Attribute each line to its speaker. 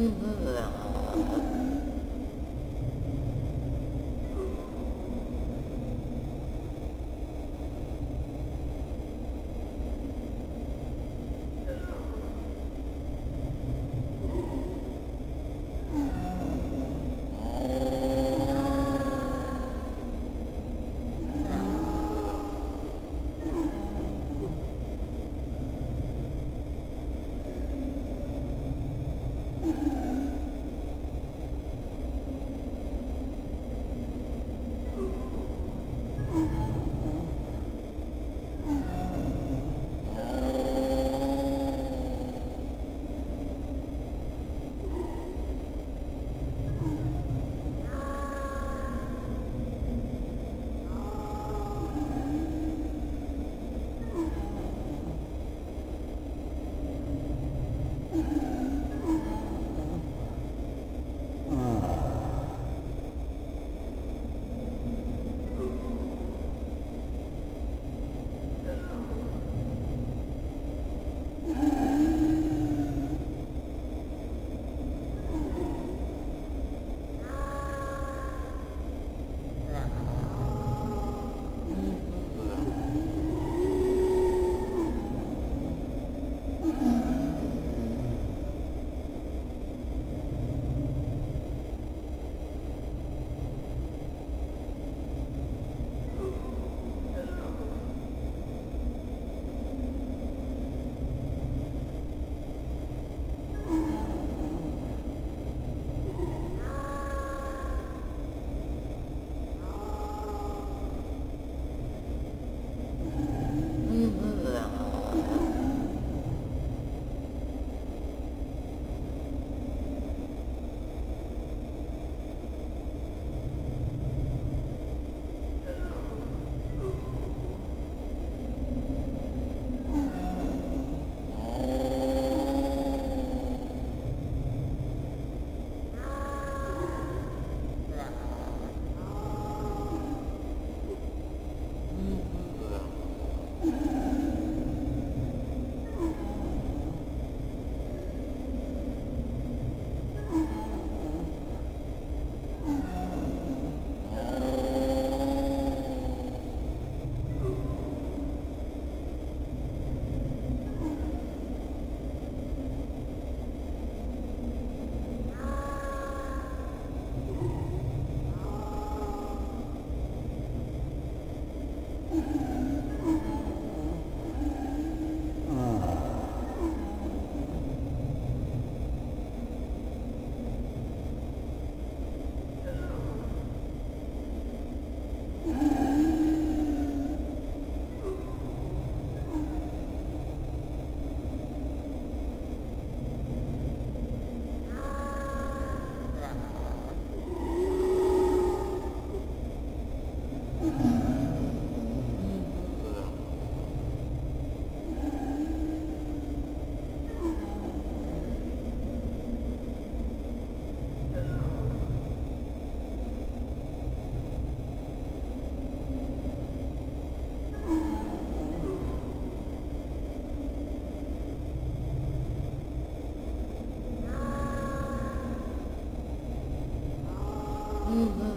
Speaker 1: うんうん
Speaker 2: Mm-hmm.